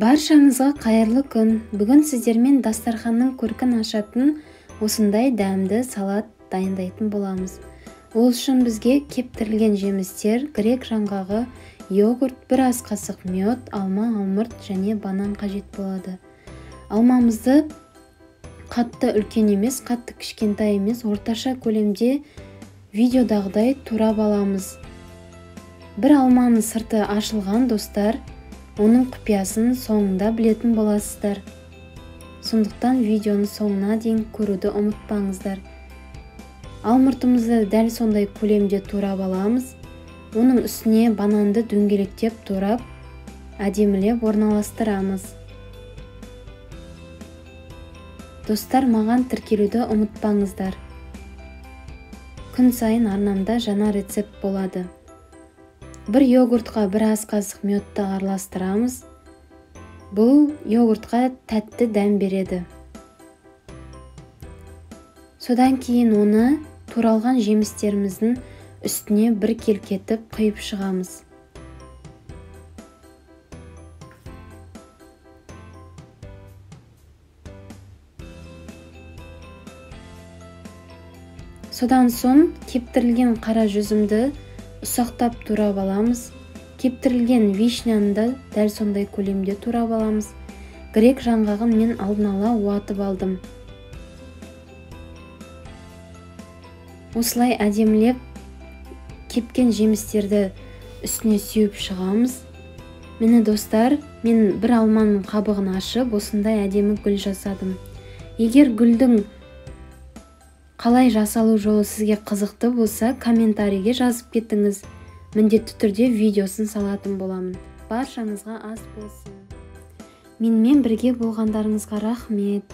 баршаңызға қайырлы күн. Бүгін сіздермен дастарханның көркін ашатын осындай дәмді салат дайындайтын боламыз. Ол үшін бізге кептірілген жемістер грек жаңғағы йогурт бір ас қасық мед алма алмұрт және банан қажет болады. Алмамызды қатты үлкен емес қатты кішкентай емес орташа көлемде видеодағыдай турап аламыз. Бір алманың сырты ашылған достар. Оның құпиясын соңында білетін боласыздар. Сондықтан видеоны соңына дейін көруді ұмытпаңыздар. Алмұртымызды дәл сондай көлемде турап аламыз. Оның үстіне бананды дөңгелектеп турап әдемілеп орналастырамыз. Достар маған тіркелуді ұмытпаңыздар. Күн сайын арнамда жаңа рецепт болады. Бір йогуртқа бір ас қасық медті араластырамыз. Бұл йогуртқа тәтті дәм береді. Содан кейін оны туралған жемістеріміздің үстіне бір келкетіп құйып шығамыз. Содан соң кептірілген қара жүзімді ұсақтап турап аламыз кептірілген вишняны да дәл сондай көлемде турап аламыз грек жаңғағын мен алдын ала уатып алдым. Осылай әдемілеп кепкен жемістерді үстіне сеуіп шығамыз. Міне достар мен бір алманың қабығын ашып осындай әдемі гүл жасадым. Егер гүлдің қалай жасалу жолы сізге қызықты болса комментарийге жазып кетіңіз міндетті түрде видеосын салатын боламын. Баршаңызға ас болсын. Менімен бірге болғандарыңызға рахмет.